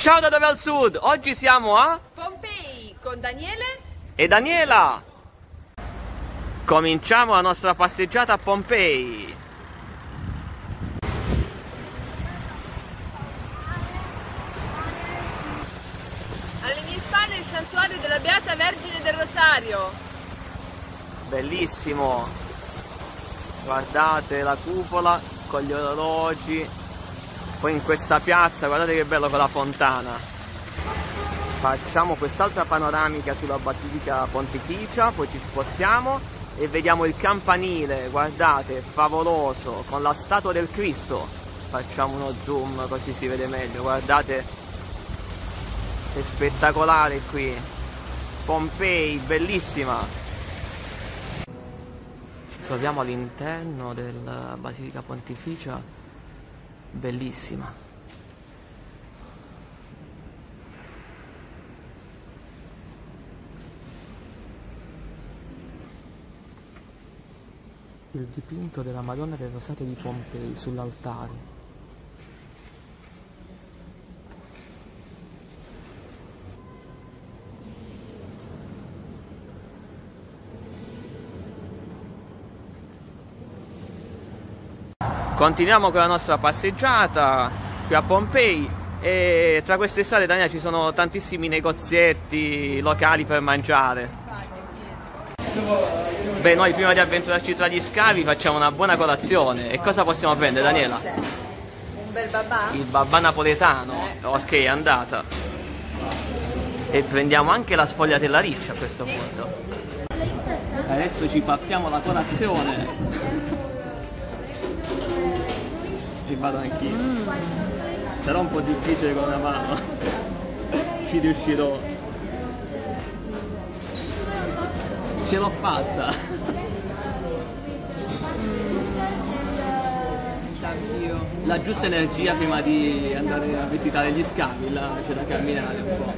Ciao da dove al sud? Oggi siamo a Pompei con Daniele e Daniela. Cominciamo la nostra passeggiata a Pompei. Alle mie spalle il santuario della Beata Vergine del Rosario. Bellissimo. Guardate la cupola con gli orologi. Poi in questa piazza, guardate che bello con la fontana. Facciamo quest'altra panoramica sulla Basilica Pontificia, poi ci spostiamo e vediamo il campanile, guardate, favoloso, con la statua del Cristo. Facciamo uno zoom così si vede meglio, guardate, è spettacolare qui. Pompei, bellissima. Ci troviamo all'interno della Basilica Pontificia, bellissima. il dipinto della Madonna del Rosario di Pompei sull'altare. Continuiamo con la nostra passeggiata qui a Pompei e tra queste strade Daniela ci sono tantissimi negozietti locali per mangiare. Beh, noi prima di avventurarci tra gli scavi facciamo una buona colazione. E cosa possiamo prendere, Daniela? Un bel babà? Il babà napoletano. Ok, è andata. E prendiamo anche la sfogliatella riccia a questo punto. Adesso ci pappiamo la colazione. Ci vado anch'io. Sarà un po' difficile con una mano. Ci riuscirò. Ce l'ho fatta. Oddio. La giusta energia prima di andare a visitare gli scavi, là c'è da camminare un po'.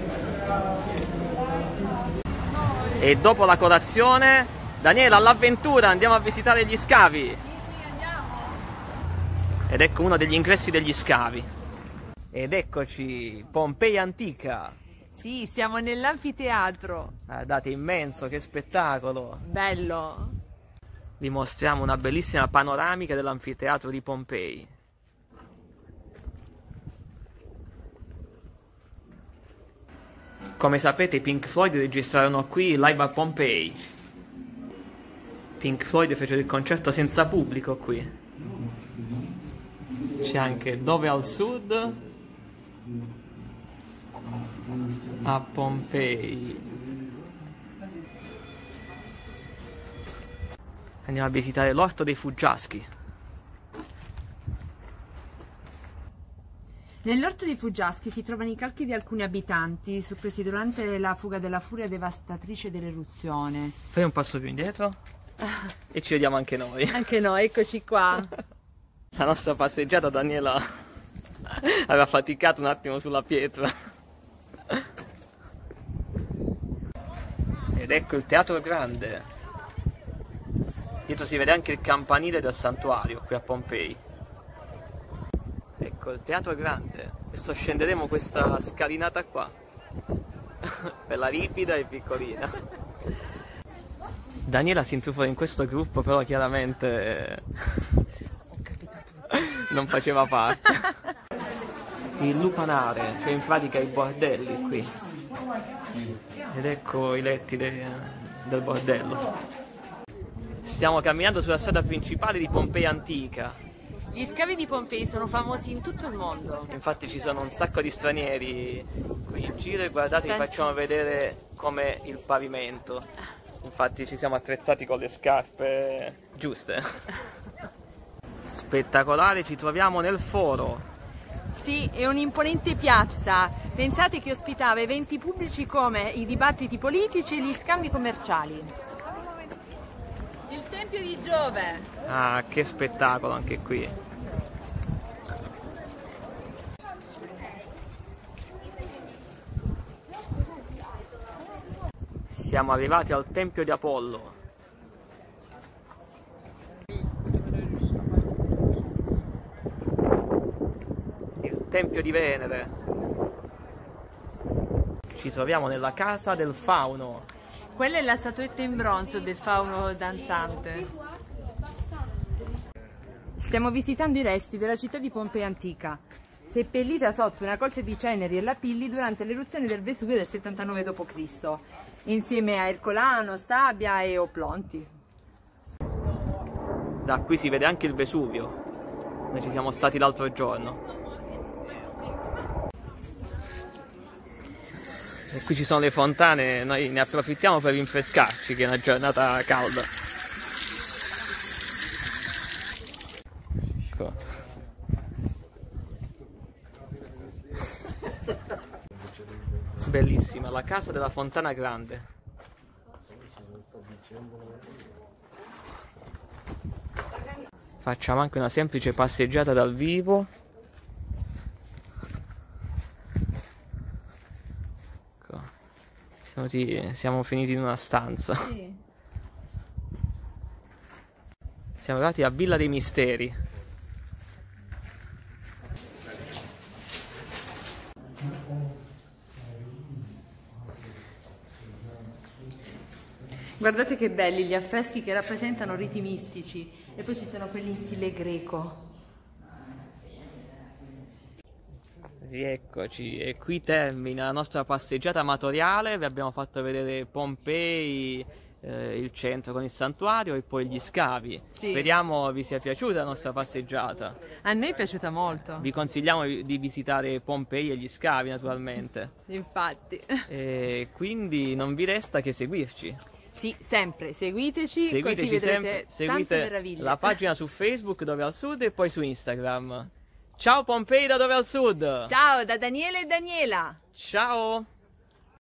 E dopo la colazione, Daniela, all'avventura, andiamo a visitare gli scavi. Ed ecco uno degli ingressi degli scavi. Ed eccoci, Pompei antica. Sì, siamo nell'anfiteatro. Guardate, immenso, che spettacolo. Bello. Vi mostriamo una bellissima panoramica dell'anfiteatro di Pompei. Come sapete i Pink Floyd registrarono qui live a Pompei. Pink Floyd fecero il concerto senza pubblico qui. C'è anche Dove al sud a Pompei. Andiamo a visitare l'orto dei Fuggiaschi. Nell'orto dei Fuggiaschi si trovano i calchi di alcuni abitanti sorpresi durante la fuga della furia devastatrice dell'eruzione. Fai un passo più indietro e ci vediamo anche noi. Anche noi, eccoci qua. La nostra passeggiata Daniela aveva faticato un attimo sulla pietra. Ed ecco il teatro grande. Dietro si vede anche il campanile del santuario qui a Pompei. Ecco il teatro grande. Adesso scenderemo questa scalinata qua. Bella ripida e piccolina. Daniela si intrufola in questo gruppo, però chiaramente non faceva parte. Il lupanare, cioè in pratica i bordelli qui. Ed ecco i letti de- del bordello. Stiamo camminando sulla strada principale di Pompei antica. Gli scavi di Pompei sono famosi in tutto il mondo. Infatti ci sono un sacco di stranieri qui in giro e guardate vi facciamo vedere com'è il pavimento. Infatti ci siamo attrezzati con le scarpe giuste. Spettacolare, ci troviamo nel foro. Sì, è un'imponente piazza. Pensate che ospitava eventi pubblici come i dibattiti politici e gli scambi commerciali. Il Tempio di Giove. Ah, che spettacolo anche qui. Siamo arrivati al Tempio di Apollo. Tempio di Venere. Ci troviamo nella casa del fauno. Quella è la statuetta in bronzo del fauno danzante. Stiamo visitando i resti della città di Pompei antica, seppellita sotto una coltre di ceneri e lapilli durante l'eruzione del Vesuvio del 79 d.C., insieme a Ercolano, Stabia e Oplonti. Da qui si vede anche il Vesuvio. Noi ci siamo stati l'altro giorno. E qui ci sono le fontane, noi ne approfittiamo per rinfrescarci, che è una giornata calda. Ecco. Bellissima, la casa della Fontana Grande. Facciamo anche una semplice passeggiata dal vivo. Siamo, sì, siamo finiti in una stanza. Sì. Siamo arrivati a Villa dei Misteri. Guardate che belli gli affreschi che rappresentano riti mistici e poi ci sono quelli in stile greco. Rieccoci, e qui termina la nostra passeggiata amatoriale. Vi abbiamo fatto vedere Pompei, eh, il centro con il santuario e poi gli scavi. Sì. Speriamo vi sia piaciuta la nostra passeggiata. A me è piaciuta molto, Vi consigliamo di visitare Pompei e gli scavi, naturalmente. infatti. E quindi non vi resta che seguirci. Sì, sempre, seguiteci, così Seguiteci vedrete sempre, seguite la pagina su Facebook Dove al Sud e poi su Instagram. Ciao Pompei da Dove al Sud! Ciao da Daniele e Daniela! Ciao!